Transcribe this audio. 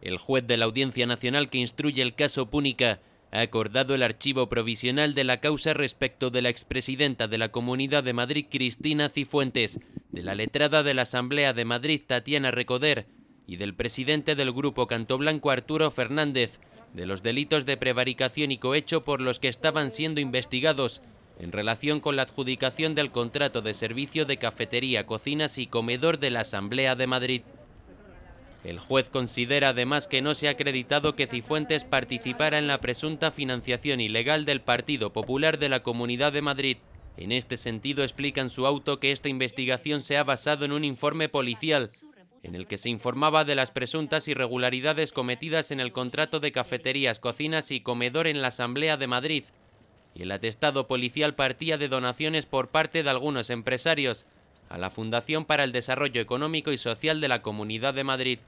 El juez de la Audiencia Nacional que instruye el caso Púnica ha acordado el archivo provisional de la causa respecto de la expresidenta de la Comunidad de Madrid, Cristina Cifuentes, de la letrada de la Asamblea de Madrid, Tatiana Recoder, y del presidente del Grupo Canto Blanco, Arturo Fernández, de los delitos de prevaricación y cohecho por los que estaban siendo investigados en relación con la adjudicación del contrato de servicio de cafetería, cocinas y comedor de la Asamblea de Madrid. El juez considera además que no se ha acreditado que Cifuentes participara en la presunta financiación ilegal del Partido Popular de la Comunidad de Madrid. En este sentido explica en su auto que esta investigación se ha basado en un informe policial en el que se informaba de las presuntas irregularidades cometidas en el contrato de cafeterías, cocinas y comedor en la Asamblea de Madrid. Y el atestado policial partía de donaciones por parte de algunos empresarios a la Fundación para el Desarrollo Económico y Social de la Comunidad de Madrid.